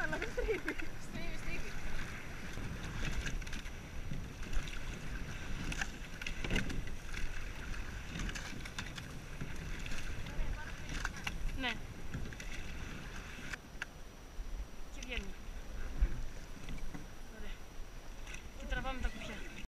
hann alveg hann drífi Sniði, sniði Nei